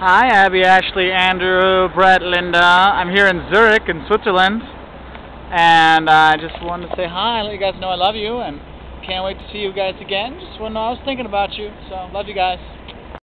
Hi, Abby, Ashley, Andrew, Brett, Linda. I'm here in Zurich, in Switzerland, and I just wanted to say hi, let you guys know I love you, and can't wait to see you guys again. Just wanted to know I was thinking about you, so love you guys.